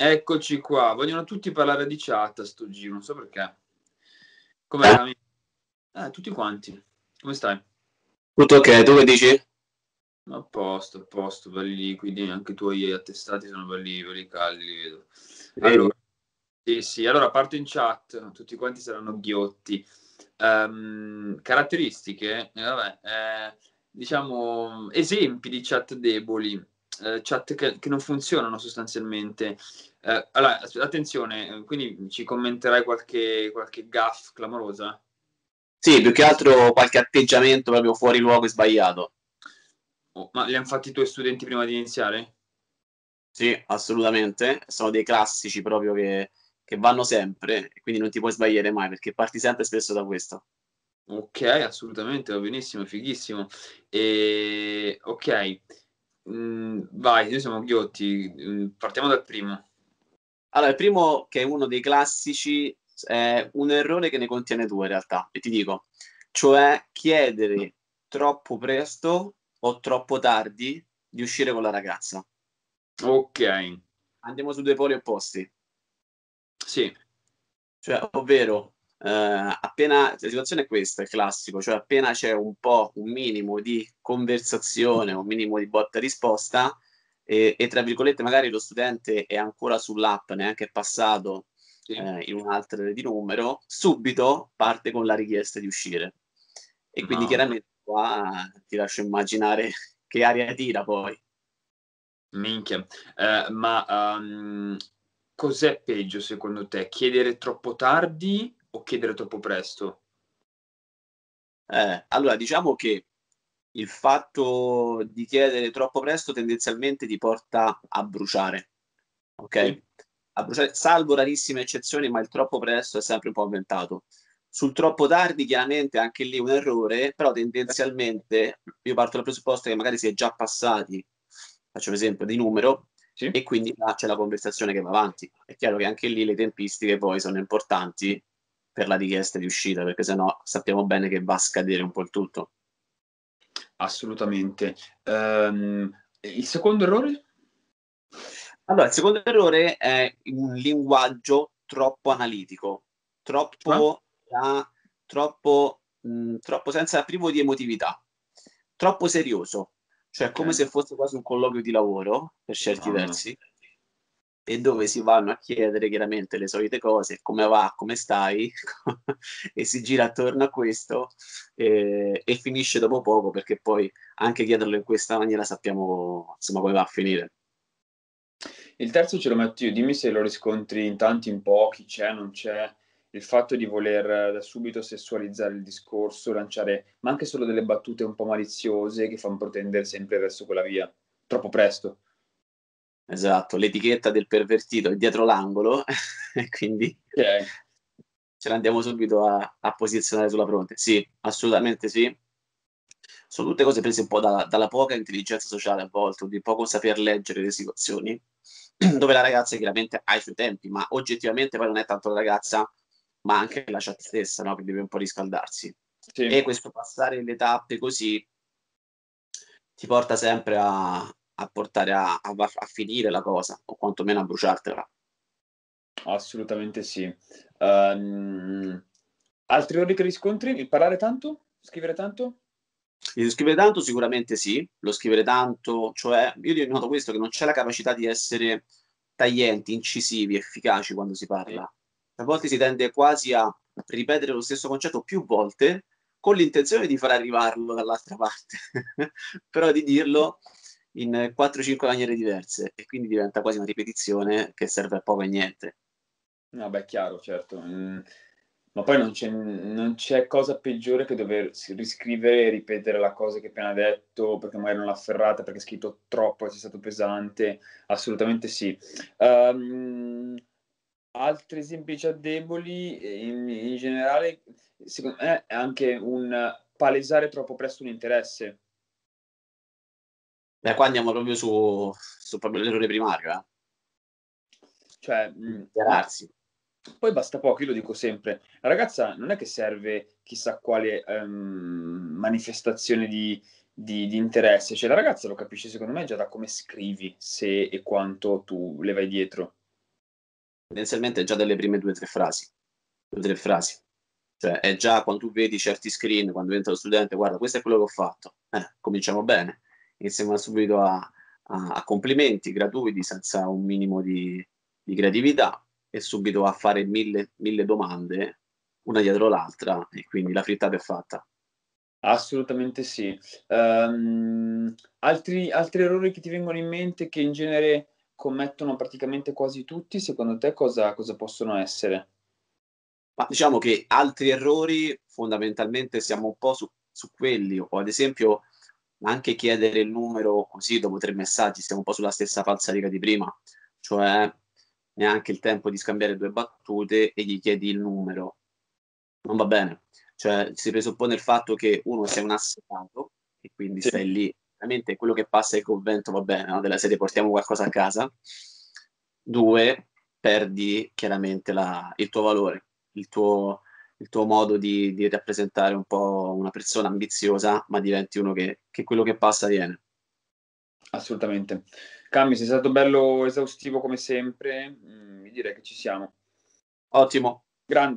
Eccoci qua, vogliono tutti parlare di chat a sto giro, non so perché. Come eh? eh, tutti quanti. Come stai? Tutto ok, tu che dici? A posto, a posto, belli liquidi, anche i tuoi attestati sono belli, belli caldi, li vedo. Allora, sì, sì, allora parto in chat, tutti quanti saranno ghiotti. Um, caratteristiche, eh, vabbè, eh, diciamo, esempi di chat deboli, eh, chat che, che, non funzionano sostanzialmente. Eh, allora, attenzione, quindi ci commenterai qualche, qualche gaff clamorosa? Sì, più che altro qualche atteggiamento proprio fuori luogo e sbagliato. Oh, ma li hanno fatti i tuoi studenti prima di iniziare? Sì, assolutamente. Sono dei classici proprio che, che vanno sempre, quindi non ti puoi sbagliare mai perché parti sempre spesso da questo. Ok, assolutamente, va benissimo, fighissimo. E, ok, mm, vai, noi siamo ghiotti, mm, partiamo dal primo. Allora, il primo, che è uno dei classici, è un errore che ne contiene due in realtà, e ti dico, cioè chiedere troppo presto o troppo tardi di uscire con la ragazza. Ok. Andiamo su due poli opposti. Sì. Cioè, ovvero, eh, appena la situazione è questa, è classico, cioè appena c'è un po', un minimo di conversazione, un minimo di botta risposta, e, e tra virgolette magari lo studente è ancora sull'app, neanche è passato sì. eh, in un'altra di numero, subito parte con la richiesta di uscire. E quindi no. chiaramente qua ti lascio immaginare che aria tira poi. Minchia, eh, ma um, cos'è peggio secondo te? Chiedere troppo tardi o chiedere troppo presto? Eh, allora, diciamo che il fatto di chiedere troppo presto tendenzialmente ti porta a bruciare, ok? Sì. A bruciare, salvo rarissime eccezioni, ma il troppo presto è sempre un po' avventato. Sul troppo tardi, chiaramente anche lì un errore, però tendenzialmente io parto dal presupposto che magari si è già passati, faccio un esempio di numero, sì. e quindi là c'è la conversazione che va avanti. È chiaro che anche lì le tempistiche poi sono importanti per la richiesta di uscita, perché sennò sappiamo bene che va a scadere un po' il tutto. Assolutamente. Um, il secondo errore? Allora, il secondo errore è un linguaggio troppo analitico, troppo, ah. troppo, mh, troppo senza privo di emotività, troppo serioso, cioè come okay. se fosse quasi un colloquio di lavoro per certi no, versi e dove si vanno a chiedere chiaramente le solite cose, come va, come stai, e si gira attorno a questo e, e, finisce dopo poco perché poi anche chiederlo in questa maniera sappiamo insomma come va a finire. Il terzo ce lo metto io, dimmi se lo riscontri in tanti, in pochi, c'è, non c'è, il fatto di voler da subito sessualizzare il discorso, lanciare, ma anche solo delle battute un po' maliziose che fanno protendere sempre verso quella via, troppo presto. Esatto, l'etichetta del pervertito è dietro l'angolo, quindi okay. ce l'andiamo subito a, a, posizionare sulla fronte. Sì, assolutamente sì. Sono tutte cose prese un po' da, dalla poca intelligenza sociale a volte, di poco saper leggere le situazioni, dove la ragazza chiaramente ha i suoi tempi, ma oggettivamente poi non è tanto la ragazza, ma anche la chat stessa, no? che deve un po' riscaldarsi. Sì. E questo passare le tappe così ti porta sempre a, a portare a, a, a, finire la cosa, o quantomeno a bruciartela. Assolutamente sì. Um, altri errori che riscontri? Il parlare tanto? Scrivere tanto? Il scrivere tanto sicuramente sì, lo scrivere tanto, cioè io noto questo che non c'è la capacità di essere taglienti, incisivi, efficaci quando si parla. A volte si tende quasi a ripetere lo stesso concetto più volte con l'intenzione di far arrivarlo dall'altra parte, però di dirlo in 4-5 maniere diverse e quindi diventa quasi una ripetizione che serve a poco e niente. No, beh, chiaro, certo. Mm, ma poi non c'è, non c'è, cosa peggiore che dover riscrivere e ripetere la cosa che appena detto perché magari non l'ha afferrata, perché è scritto troppo, è stato pesante. Assolutamente sì. Um, altri esempi già deboli, in, in generale, secondo me è anche un palesare troppo presto un interesse Beh, qua andiamo proprio su, su proprio l'errore primario, eh. Cioè, mh, mm, poi basta poco, io lo dico sempre. La ragazza non è che serve chissà quale um, manifestazione di, di, di, interesse, cioè la ragazza lo capisce secondo me già da come scrivi, se e quanto tu le vai dietro. tendenzialmente è già delle prime due o tre frasi. Due o tre frasi. Cioè, è già quando tu vedi certi screen, quando entra lo studente, guarda, questo è quello che ho fatto. Eh, cominciamo bene. Iniziamo subito a, a, a, complimenti gratuiti, senza un minimo di, di creatività, e subito a fare mille, mille domande, una dietro l'altra, e quindi la frittata è fatta. Assolutamente sì. Um, altri, altri errori che ti vengono in mente che in genere commettono praticamente quasi tutti, secondo te cosa, cosa possono essere? Ma diciamo che altri errori fondamentalmente siamo un po' su, su quelli, o ad esempio anche chiedere il numero così dopo tre messaggi, siamo un po' sulla stessa falsariga di prima, cioè neanche il tempo di scambiare due battute e gli chiedi il numero. Non va bene. Cioè si presuppone il fatto che uno sia un assetato e quindi sì. stai lì, veramente quello che passa il convento va bene, no? della serie portiamo qualcosa a casa. Due, perdi chiaramente la, il tuo valore il tuo, il tuo modo di, di, rappresentare un po' una persona ambiziosa, ma diventi uno che, che quello che passa viene. Assolutamente. Cammi, sei stato bello esaustivo come sempre, mm, direi che ci siamo. Ottimo. Grande.